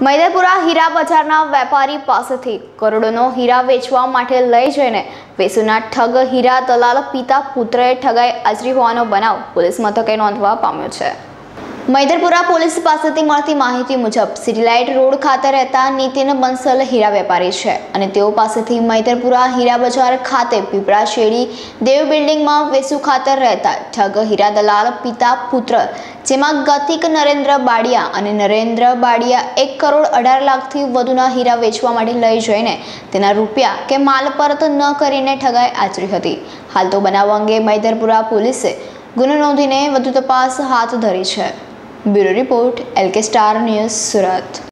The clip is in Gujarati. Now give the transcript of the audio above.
મૈદરપુરા હીરા બજારના વેપારી પાસેથી કરોડોનો હીરા વેચવા માટે લઈ જઈને વેસુના ઠગ હીરા દલાલ પિતા પુત્રએ ઠગાઈ આચરી હોવાનો બનાવ પોલીસ મથકે નોંધવા પામ્યો છે. મૈદરપુરા પોલીસ પાસેથી મળતી માહિતી મુજબ સિટીલાઇટ રોડ ખાતે રહેતા નીતિન બંસલ હીરા વેપારી છે અને તેઓ પાસેથી મૈદરપુરા હીરા બજાર ખાતે પીપળા શેરી દેવ બિલ્ડિંગમાં વેસુ ખાતે રહેતા ઠગ હીરા દલાલ પિતા પુત્ર, જેમાં ગતિક નરેન્દ્ર બાડિયા અને નરેન્દ્ર બાડિયા એક કરોડ અઢાર લાખથી વધુના હીરા વેચવા માટે લઈ જઈને તેના રૂપિયા કે માલ પરત ન કરીને ઠગાઈ આચરી હતી. હાલ તો બનાવ અંગે મૈદરપુરા પોલીસે ગુનો નોંધીને વધુ તપાસ હાથ ધરી છે. Bureau report LK star news Surat.